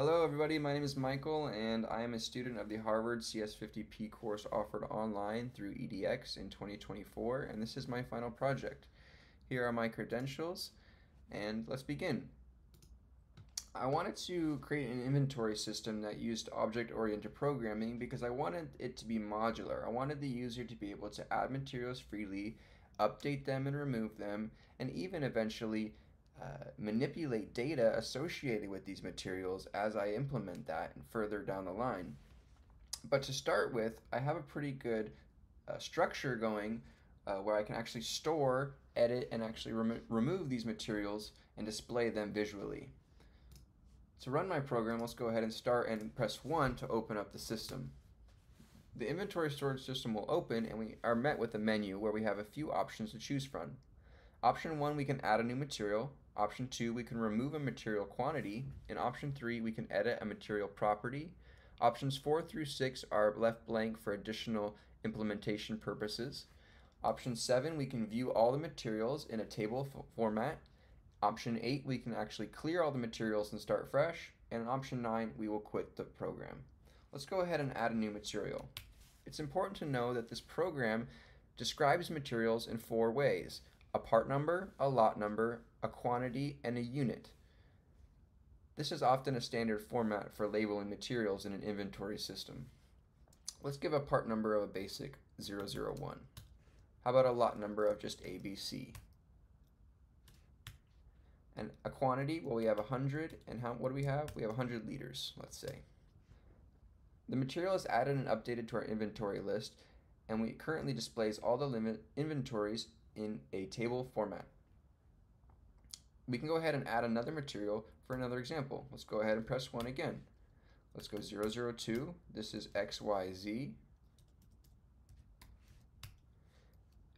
Hello everybody, my name is Michael and I am a student of the Harvard CS50P course offered online through edX in 2024 and this is my final project. Here are my credentials and let's begin. I wanted to create an inventory system that used object-oriented programming because I wanted it to be modular. I wanted the user to be able to add materials freely, update them and remove them, and even eventually uh, manipulate data associated with these materials as I implement that and further down the line. But to start with, I have a pretty good uh, structure going uh, where I can actually store, edit, and actually rem remove these materials and display them visually. To run my program, let's go ahead and start and press 1 to open up the system. The inventory storage system will open and we are met with a menu where we have a few options to choose from. Option 1, we can add a new material. Option 2, we can remove a material quantity. In option 3, we can edit a material property. Options 4 through 6 are left blank for additional implementation purposes. Option 7, we can view all the materials in a table format. Option 8, we can actually clear all the materials and start fresh. And option 9, we will quit the program. Let's go ahead and add a new material. It's important to know that this program describes materials in four ways a part number, a lot number, a quantity, and a unit. This is often a standard format for labeling materials in an inventory system. Let's give a part number of a basic 001. How about a lot number of just ABC? And a quantity, well we have 100, and how, what do we have? We have 100 liters, let's say. The material is added and updated to our inventory list, and we currently displays all the limit inventories in a table format. We can go ahead and add another material for another example. Let's go ahead and press 1 again. Let's go 002. This is XYZ.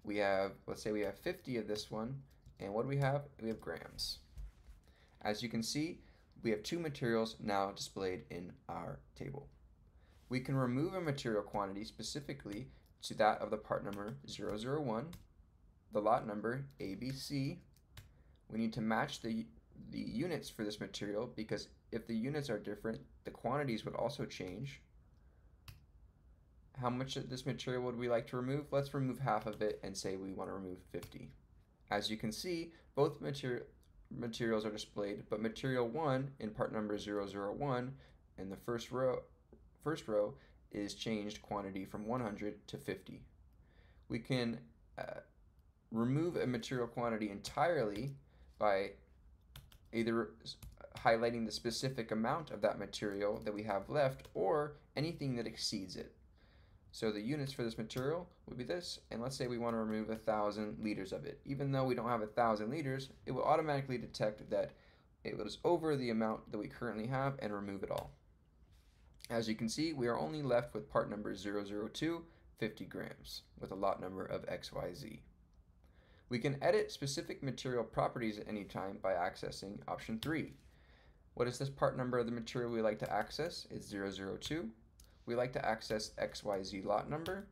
We have, let's say we have 50 of this one. And what do we have? We have grams. As you can see, we have two materials now displayed in our table. We can remove a material quantity specifically to that of the part number 001 the lot number, ABC. We need to match the, the units for this material because if the units are different, the quantities would also change. How much of this material would we like to remove? Let's remove half of it and say we want to remove 50. As you can see, both material materials are displayed, but material 1 in part number 001 in the first row, first row is changed quantity from 100 to 50. We can uh, remove a material quantity entirely by either highlighting the specific amount of that material that we have left or anything that exceeds it. So the units for this material would be this, and let's say we want to remove a thousand liters of it. Even though we don't have a thousand liters, it will automatically detect that it was over the amount that we currently have and remove it all. As you can see, we are only left with part number 002, 50 grams, with a lot number of XYZ. We can edit specific material properties at any time by accessing option 3. What is this part number of the material we like to access? It's 002. We like to access XYZ lot number.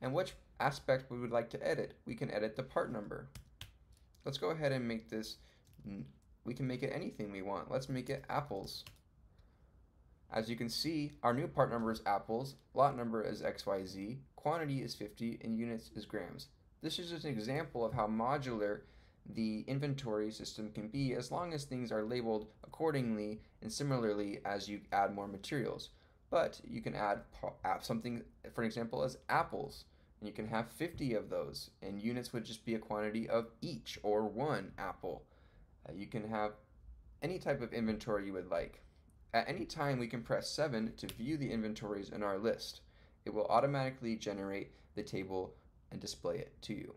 And which aspect we would like to edit? We can edit the part number. Let's go ahead and make this, we can make it anything we want. Let's make it apples. As you can see, our new part number is apples, lot number is XYZ, quantity is 50, and units is grams. This is just an example of how modular the inventory system can be as long as things are labeled accordingly and similarly as you add more materials. But you can add something, for example, as apples, and you can have 50 of those, and units would just be a quantity of each or one apple. Uh, you can have any type of inventory you would like. At any time, we can press 7 to view the inventories in our list. It will automatically generate the table and display it to you.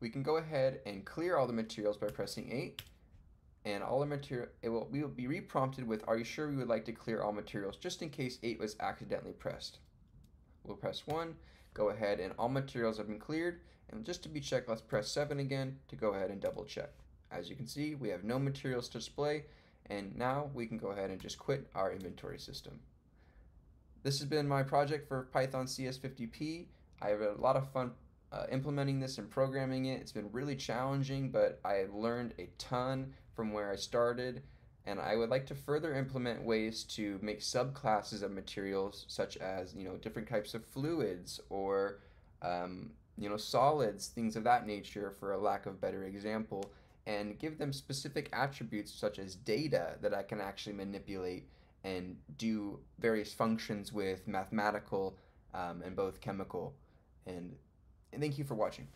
We can go ahead and clear all the materials by pressing 8 and all the material it will we will be reprompted with are you sure we would like to clear all materials just in case 8 was accidentally pressed. We'll press 1, go ahead and all materials have been cleared and just to be checked let's press 7 again to go ahead and double check. As you can see we have no materials to display and now we can go ahead and just quit our inventory system. This has been my project for Python CS50P. I have a lot of fun uh, implementing this and programming it. It's been really challenging, but I learned a ton from where I started. and I would like to further implement ways to make subclasses of materials, such as you know different types of fluids or um, you know solids, things of that nature, for a lack of better example, and give them specific attributes such as data that I can actually manipulate and do various functions with mathematical um, and both chemical. And, and thank you for watching.